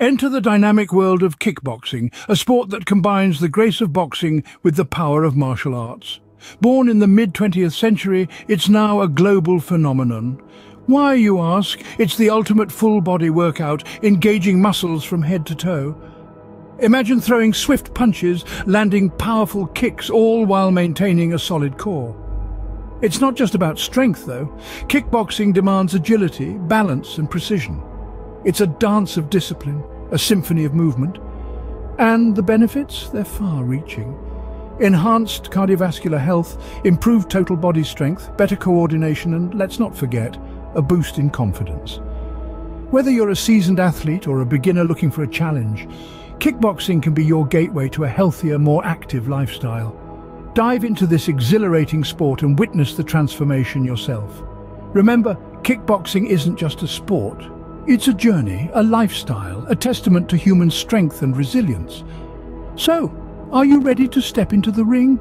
Enter the dynamic world of kickboxing, a sport that combines the grace of boxing with the power of martial arts. Born in the mid-20th century, it's now a global phenomenon. Why, you ask? It's the ultimate full-body workout, engaging muscles from head to toe. Imagine throwing swift punches, landing powerful kicks, all while maintaining a solid core. It's not just about strength, though. Kickboxing demands agility, balance and precision. It's a dance of discipline, a symphony of movement. And the benefits? They're far-reaching. Enhanced cardiovascular health, improved total body strength, better coordination and, let's not forget, a boost in confidence. Whether you're a seasoned athlete or a beginner looking for a challenge, kickboxing can be your gateway to a healthier, more active lifestyle. Dive into this exhilarating sport and witness the transformation yourself. Remember, kickboxing isn't just a sport. It's a journey, a lifestyle, a testament to human strength and resilience. So, are you ready to step into the ring?